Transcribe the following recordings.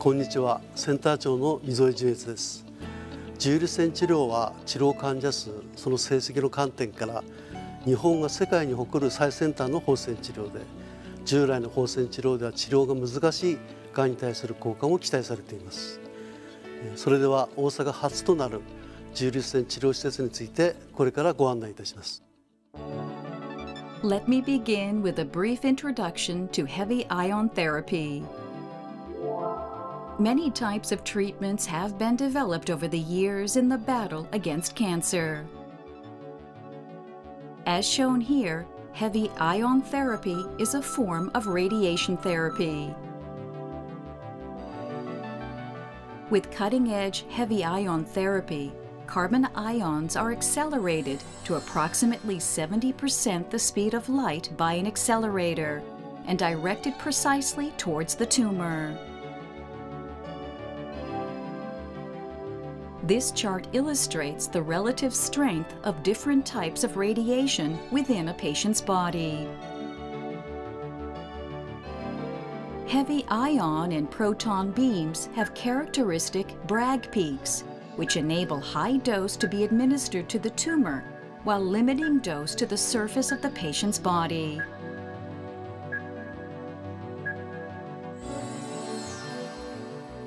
こんにちは。センター長の溝井純一です。重粒線治療は治療患者数その成績の観点から日本が世界に誇る最先端の放線治療で従来の放線治療では治療が難しいがんに対する効果も期待されています。それでは大阪初となる重粒線治療施設についてこれからご案内いたします。Let me begin with a brief introduction to heavy ion therapy. Many types of treatments have been developed over the years in the battle against cancer. As shown here, heavy ion therapy is a form of radiation therapy. With cutting-edge heavy ion therapy, carbon ions are accelerated to approximately 70% the speed of light by an accelerator and directed precisely towards the tumor. This chart illustrates the relative strength of different types of radiation within a patient's body. Heavy ion and proton beams have characteristic Bragg peaks, which enable high dose to be administered to the tumor while limiting dose to the surface of the patient's body.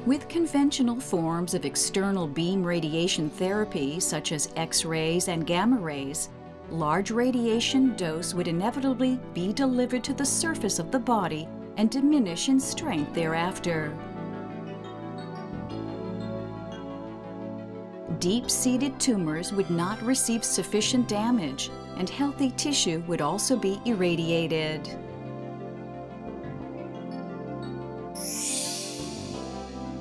With conventional forms of external beam radiation therapy, such as X-rays and gamma rays, large radiation dose would inevitably be delivered to the surface of the body and diminish in strength thereafter. Deep-seated tumors would not receive sufficient damage, and healthy tissue would also be irradiated.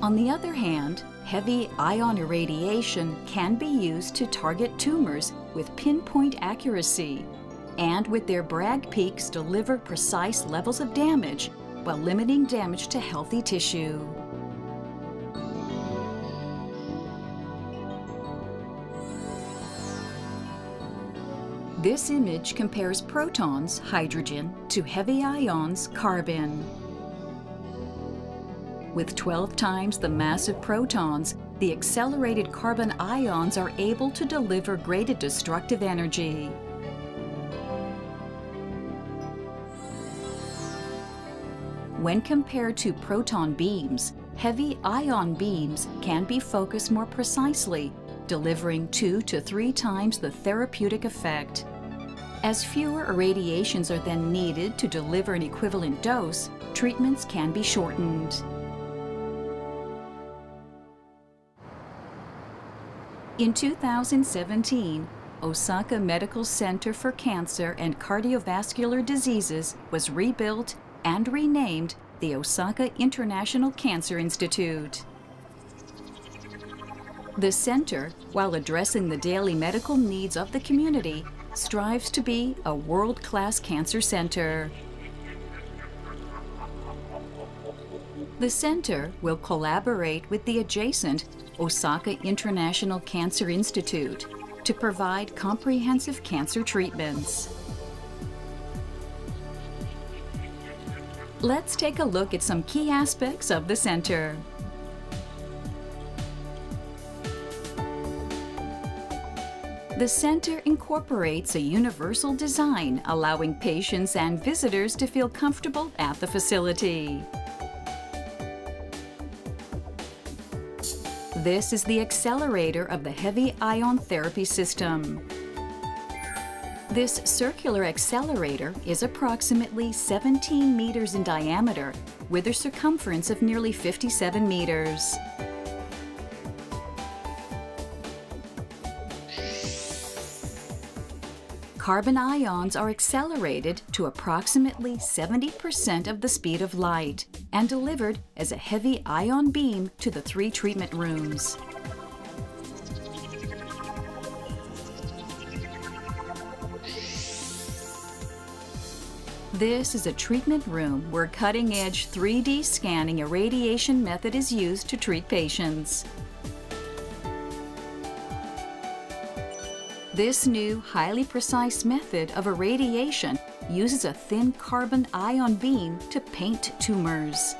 On the other hand, heavy ion irradiation can be used to target tumors with pinpoint accuracy and with their Bragg peaks deliver precise levels of damage while limiting damage to healthy tissue. This image compares protons, hydrogen, to heavy ions, carbon. With 12 times the mass of protons, the accelerated carbon ions are able to deliver greater destructive energy. When compared to proton beams, heavy ion beams can be focused more precisely, delivering two to three times the therapeutic effect. As fewer irradiations are then needed to deliver an equivalent dose, treatments can be shortened. In 2017, Osaka Medical Center for Cancer and Cardiovascular Diseases was rebuilt and renamed the Osaka International Cancer Institute. The center, while addressing the daily medical needs of the community, strives to be a world-class cancer center. The center will collaborate with the adjacent Osaka International Cancer Institute to provide comprehensive cancer treatments. Let's take a look at some key aspects of the center. The center incorporates a universal design allowing patients and visitors to feel comfortable at the facility. This is the accelerator of the heavy ion therapy system. This circular accelerator is approximately 17 meters in diameter with a circumference of nearly 57 meters. Carbon ions are accelerated to approximately 70% of the speed of light and delivered as a heavy ion beam to the three treatment rooms. This is a treatment room where cutting-edge 3D scanning irradiation method is used to treat patients. This new, highly precise method of irradiation uses a thin carbon ion beam to paint tumors.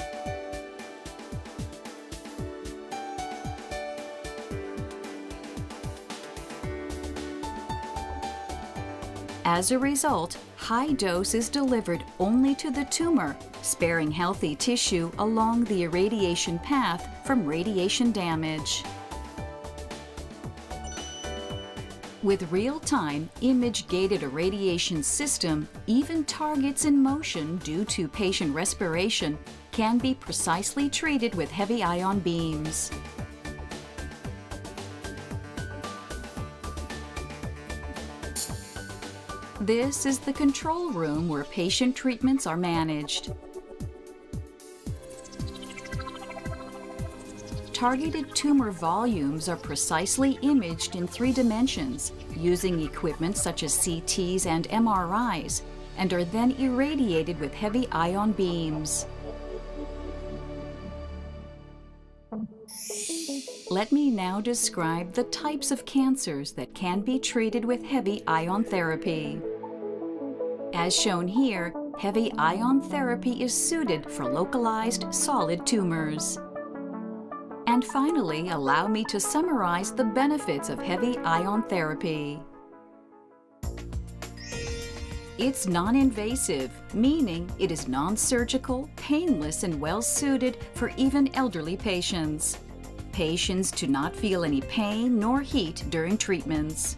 As a result, high dose is delivered only to the tumor, sparing healthy tissue along the irradiation path from radiation damage. With real-time, image-gated irradiation system, even targets in motion due to patient respiration can be precisely treated with heavy ion beams. This is the control room where patient treatments are managed. Targeted tumor volumes are precisely imaged in three dimensions using equipment such as CTs and MRIs and are then irradiated with heavy ion beams. Let me now describe the types of cancers that can be treated with heavy ion therapy. As shown here, heavy ion therapy is suited for localized solid tumors. And finally, allow me to summarize the benefits of heavy ion therapy. It's non-invasive, meaning it is non-surgical, painless, and well-suited for even elderly patients. Patients do not feel any pain nor heat during treatments.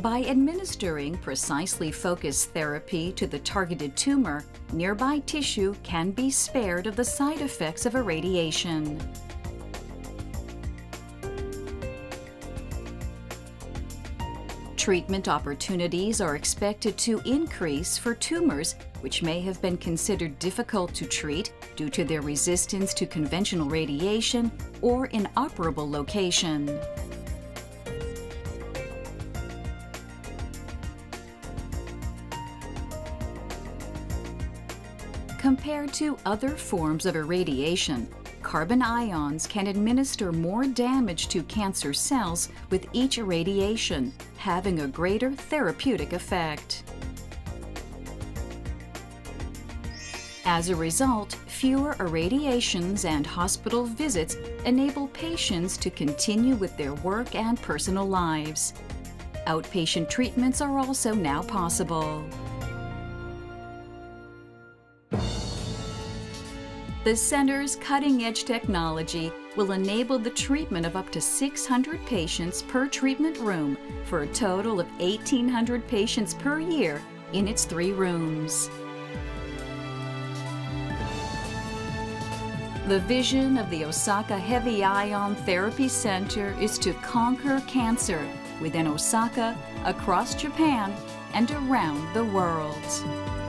By administering precisely focused therapy to the targeted tumor, nearby tissue can be spared of the side effects of irradiation. Treatment opportunities are expected to increase for tumors which may have been considered difficult to treat due to their resistance to conventional radiation or inoperable location. Compared to other forms of irradiation, carbon ions can administer more damage to cancer cells with each irradiation, having a greater therapeutic effect. As a result, fewer irradiations and hospital visits enable patients to continue with their work and personal lives. Outpatient treatments are also now possible. The center's cutting-edge technology will enable the treatment of up to 600 patients per treatment room for a total of 1,800 patients per year in its three rooms. The vision of the Osaka Heavy Ion Therapy Center is to conquer cancer within Osaka, across Japan, and around the world.